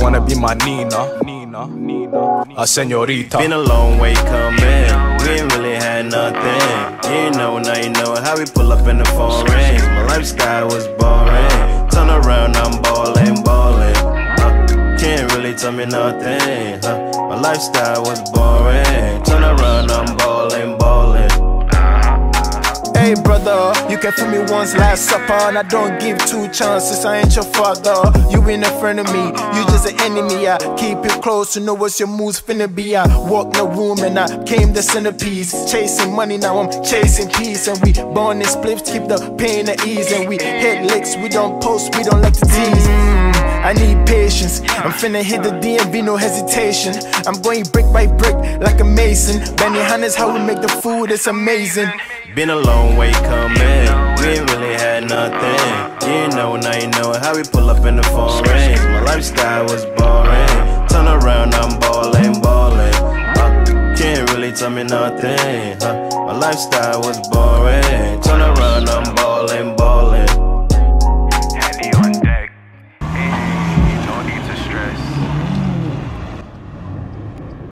wanna be my Nina, Nina, Nina, a senorita. Been a long way coming. We ain't really had nothing. You know, now you know how we pull up in the foreign. My lifestyle was boring. Turn around, I'm ballin', ballin'. Uh, can't really tell me nothing. Uh, my lifestyle was boring. Hey brother, you can fool me once last supper And I don't give two chances, I ain't your father. You ain't a friend of me, you just an enemy I keep it close to know what's your moves finna be. I walk the room and I came the centerpiece. Chasing money, now I'm chasing peace And we born in spliffs, keep the pain at ease And we hit licks, we don't post, we don't like to tease I need patience, I'm finna hit the DMV, no hesitation I'm going brick by brick, like a mason Benihana's how we make the food, it's amazing Been a long way coming. We ain't really had nothing. You know, now you know how we pull up in the foreign. My lifestyle was boring. Turn around, I'm ballin', ballin'. Uh, can't really tell me nothing. Uh, my lifestyle was boring. Turn around.